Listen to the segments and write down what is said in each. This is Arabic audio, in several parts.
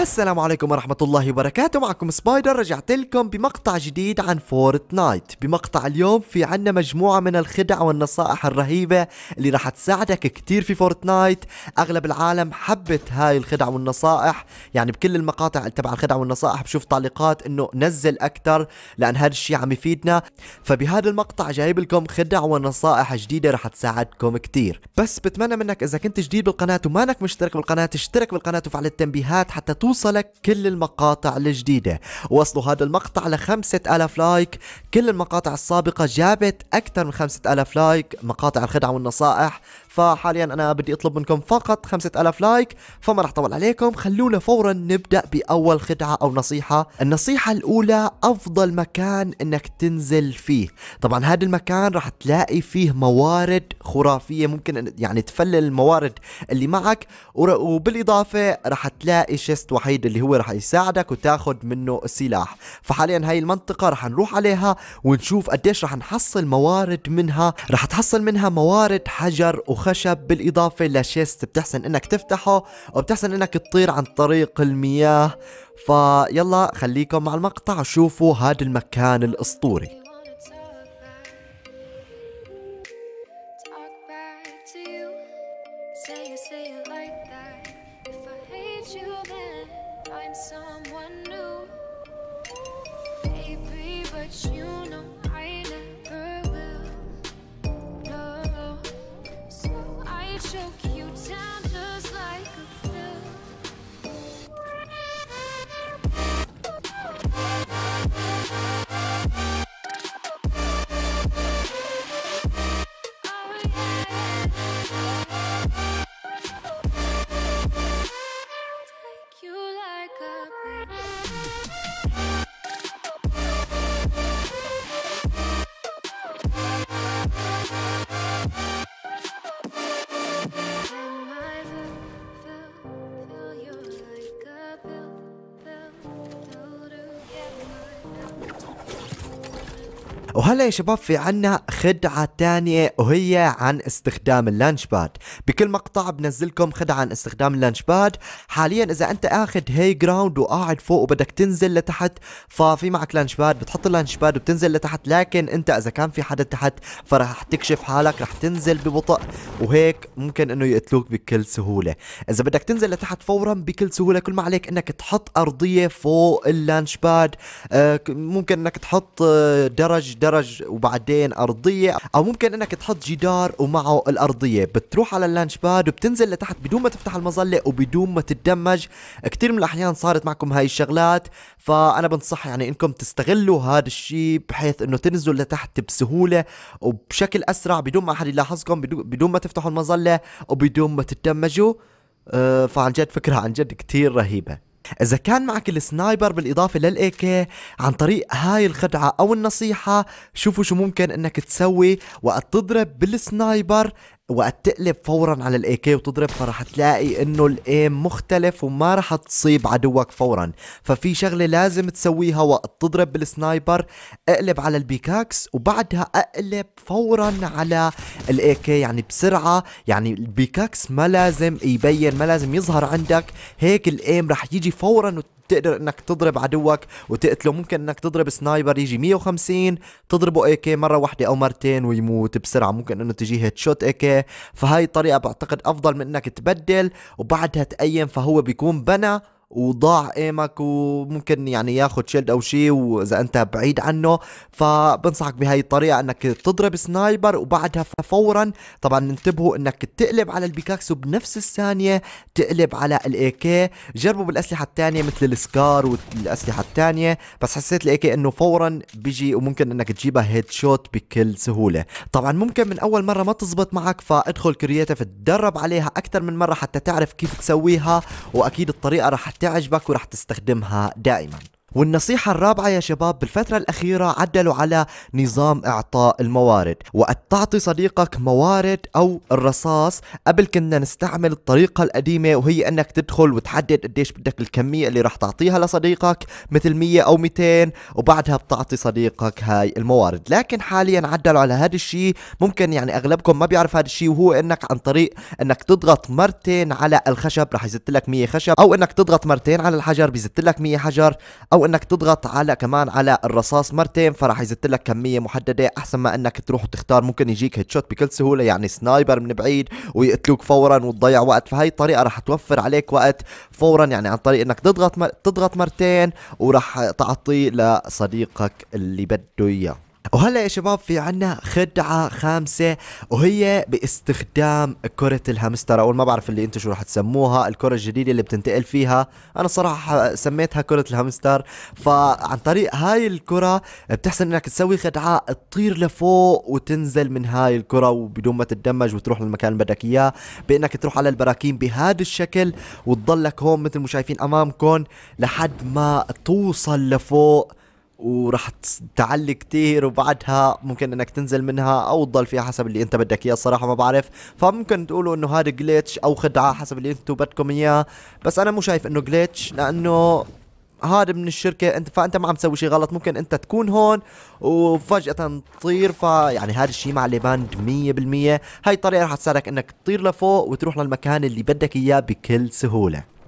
السلام عليكم ورحمة الله وبركاته. معكم سبايدر. رجعت لكم بمقطع جديد عن فورتنايت. بمقطع اليوم في عنا مجموعة من الخدع والنصائح الرهيبة اللي راح تساعدك كتير في فورتنايت. أغلب العالم حبت هاي الخدع والنصائح. يعني بكل المقاطع تبع الخدع والنصائح بشوف تعليقات إنه نزل أكثر لأن هذا الشيء عم يفيدنا. فبهذا المقطع جايب لكم خدع ونصائح جديدة راح تساعدكم كتير. بس بتمنى منك إذا كنت جديد بالقناة ومانك مشترك بالقناة اشترك بالقناة وفعل التنبيهات حتى توصلك كل المقاطع الجديدة. وصلوا هذا المقطع لخمسة ألاف like. كل المقاطع السابقة جابت أكثر من خمسة ألاف like. مقاطع الخدع والنصائح. فحاليا أنا بدي أطلب منكم فقط خمسة ألاف like فما رح طول عليكم. خلونا فورا نبدأ بأول خدعة أو نصيحة. النصيحة الأولى أفضل مكان إنك تنزل فيه. طبعا هذا المكان رح تلاقي فيه موارد خرافية ممكن يعني تفلل الموارد اللي معك. وبالإضافة رح تلاقي شيست وحيد اللي هو رح يساعدك وتاخذ منه السلاح. فحاليا هاي المنطقة رح نروح عليها ونشوف قديش رح نحصل موارد منها. رح تحصل منها موارد حجر وخشب بالإضافة لشيست بتحسن إنك تفتحه وبتحسن إنك تطير عن طريق المياه. فيلا خليكم مع المقطع وشوفوا هذا المكان Rachel. وهلا يا شباب في عنا خدعة تانية وهي عن استخدام ال launch pad. بكل مقطع بنزلكم خدعة عن استخدام ال launch pad. حاليا إذا أنت آخذ high ground وقاعد فوق وبدك تنزل لتحت ففي معك launch pad. بتحط ال launch pad وبتنزل لتحت لكن أنت إذا كان في حدا تحت فرح تكشف حالك رح تنزل ببطء. وهيك ممكن إنه يقتلوك بكل سهولة. إذا بدك تنزل لتحت فورا بكل سهولة كل ما عليك إنك تحط أرضية فوق ال launch pad آه ممكن إنك تحط آه درج درج وبعدين أرضية أو ممكن إنك تحط جدار ومعه الأرضية. بتروح على اللانش باد وبتنزل لتحت بدون ما تفتح المظلة وبدون ما تتدمج. كثير من الأحيان صارت معكم هاي الشغلات فأنا بنصح يعني إنكم تستغلوا هذا الشيء بحيث إنه تنزلوا لتحت بسهولة وبشكل أسرع بدون ما أحد يلاحظكم بدون ما تفتحوا المظلة وبدون ما تتدمجوا. أه فعن جد فكرة عن جد كثير رهيبة. إذا كان معك ال sniper بالإضافة لل AK عن طريق هاي الخدعة أو النصيحة شوفوا شو ممكن إنك تسوي وقت تضرب بال sniper وقت تقلب فورا على ال AK وتضرب فرح تلاقي إنه ال aim مختلف وما رح تصيب عدوك فورا. ففي شغلة لازم تسويها وقت تضرب بال sniper. اقلب على ال pickaxe وبعدها اقلب فورا على ال AK يعني بسرعة. يعني ال pickaxe ما لازم يبين ما لازم يظهر عندك. هيك ال aim رح يجي فورا تقدر إنك تضرب عدوك وتقتله. ممكن إنك تضرب sniper يجي 150 تضربه AK مرة واحدة أو مرتين ويموت بسرعة. ممكن إنه تجي headshot AK فهاي الطريقة بعتقد أفضل من إنك تبدل وبعدها تأيم فهو بيكون بنى وضاع aim ك وممكن يعني ياخذ shield أو شيء وإذا أنت بعيد عنه. فبنصحك بهاي الطريقة إنك تضرب sniper وبعدها فورا طبعا انتبهوا إنك تقلب على ال pickaxe وبنفس الثانية تقلب على ال AK جربوا بالأسلحة الثانية مثل ال SCAR والأسلحة الثانية بس حسيت ال AK إنه فورا بيجي وممكن إنك تجيبها headshot بكل سهولة. طبعا ممكن من أول مرة ما تزبط معك فادخل creative تدرب عليها أكثر من مرة حتى تعرف كيف تسويها وأكيد الطريقة راح تعجبك ورح تستخدمها دائما. والنصيحة الرابعة يا شباب بالفترة الأخيرة عدلوا على نظام إعطاء الموارد وقت تعطي صديقك موارد أو الرصاص قبل كنا نستعمل الطريقة القديمة وهي أنك تدخل وتحدد قديش بدك الكمية اللي راح تعطيها لصديقك مثل 100 أو 200 وبعدها بتعطي صديقك هاي الموارد. لكن حاليا عدلوا على هذا الشيء. ممكن يعني أغلبكم ما بيعرف هذا الشيء وهو أنك عن طريق أنك تضغط مرتين على الخشب راح يزت لك 100 خشب أو أنك تضغط مرتين على الحجر بيزت لك 100 حجر أو أنك تضغط على كمان على الرصاص مرتين فراح يزت لك كمية محددة أحسن ما أنك تروح وتختار ممكن يجيك headshot بكل سهولة يعني sniper من بعيد ويقتلوك فورا وتضيع وقت. فهي الطريقة راح توفر عليك وقت فورا يعني عن طريق إنك تضغط مر... تضغط مرتين وراح تعطي لصديقك اللي بده إياه. وهلا يا شباب في عنا خدعة خامسة وهي باستخدام كرة الهامستر. أو ما بعرف اللي أنتم شو راح تسموها الكرة الجديدة اللي بتنتقل فيها. أنا صراحة سميتها كرة الهامستر. فعن طريق هاي الكرة بتحسن إنك تسوي خدعة تطير لفوق وتنزل من هاي الكرة وبدون ما تتدمج وتروح للمكان اللي بدك إياه بإنك تروح على البراكين بهذا الشكل وتضلك هون مثل ما شايفين أمامكم لحد ما توصل لفوق. وراح تعلي كتير وبعدها ممكن إنك تنزل منها أو تضل فيها حسب اللي أنت بدك إياه. الصراحة ما بعرف. فممكن تقولوا إنه هذا جليتش أو خدعة حسب اللي أنتم بدكم إياه. بس أنا مو شايف إنه glitch لأنه هذا من الشركة. انت فأنت ما عم تسوي شيء غلط. ممكن أنت تكون هون وفجأة تطير. فيعني هذا الشيء مع ال launch pad 100% هاي الطريقة رح تساعدك إنك تطير لفوق وتروح للمكان اللي بدك إياه بكل سهولة.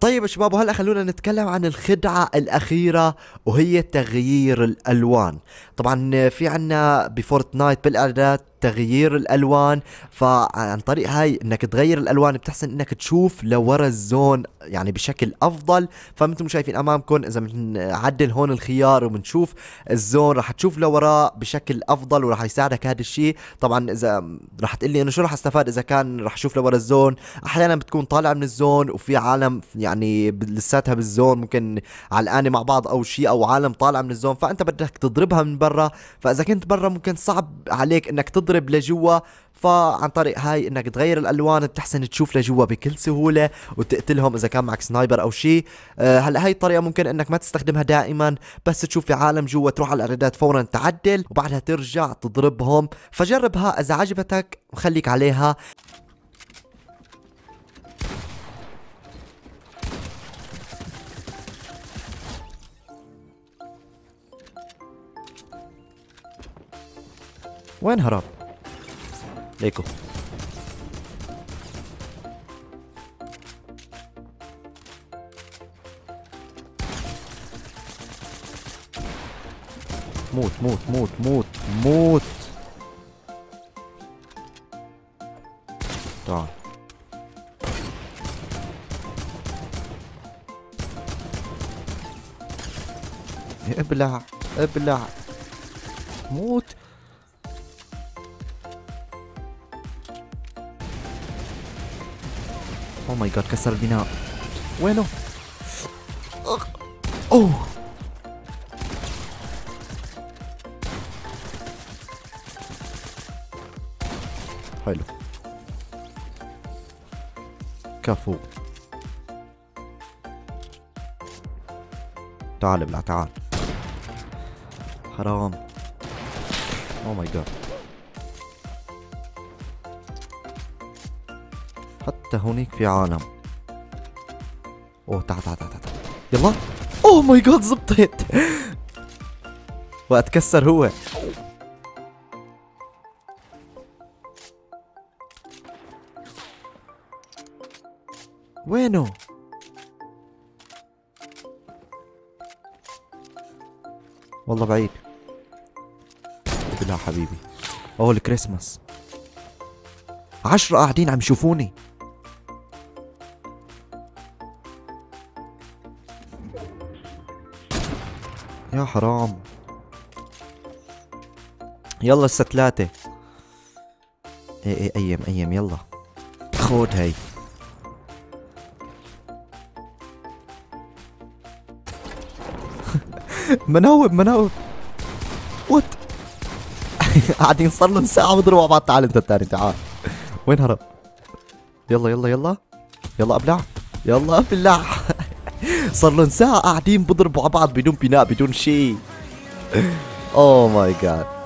طيب يا شباب وهلا خلونا نتكلم عن الخدعة الأخيرة وهي تغيير الألوان. طبعا في عنا بفورتنايت بالإعدادات تغيير الألوان فعن طريق هاي إنك تغير الألوان بتحسن إنك تشوف لورا الزون يعني بشكل أفضل. فمثل شايفين أمامكم إذا بنعدل هون الخيار وبنشوف الزون راح تشوف لوراه بشكل أفضل وراح يساعدك هذا الشيء. طبعا إذا راح تقول لي إنه شو راح أستفاد إذا كان راح أشوف لورا الزون؟ أحيانا بتكون طالع من الزون وفي عالم يعني لساتها بالزون ممكن علقانه مع بعض أو شيء أو عالم طالع من الزون فأنت بدك تضربها من برا. فإذا كنت برا ممكن صعب عليك إنك تضرب تضرب لجوا فعن طريق هاي إنك تغير الألوان بتحسن تشوف لجوا بكل سهولة وتقتلهم إذا كان معك سنايبر أو شيء أه هلأ هاي الطريقة ممكن إنك ما تستخدمها دائما بس تشوف في عالم جوا تروح على الإعدادات فورا تعدل وبعدها ترجع تضربهم. فجربها إذا عجبتك خليك عليها. وين هرب؟ ليكو موت موت موت موت موت تعال ابلع ابلع موت اوه ماي جاد كسر البناء. وينه؟ أوه. حلو. كفو. تعال ابلع تعال. حرام. oh my God حتى هونيك في عالم. أوه تعال تعال تعال تعال. يلا. oh my God زبطت. وقت كسر هو. وينه؟ والله بعيد. بالله حبيبي. أوه الكريسماس. عشرة قاعدين عم يشوفوني. يا حرام. يلا هسه ثلاثة. إيه إيه ايم ايم يلا. خود هي مناوب مناوب وات قاعدين صار لهم ساعة بضربوا بعض. تعال انت الثاني تعال. وين هرب؟ يلا يلا يلا. يلا أبلع. يلا أبلع. صار لهم ساعة قاعدين بضربوا على بعض بدون بناء بدون شيء. اوه ماي جاد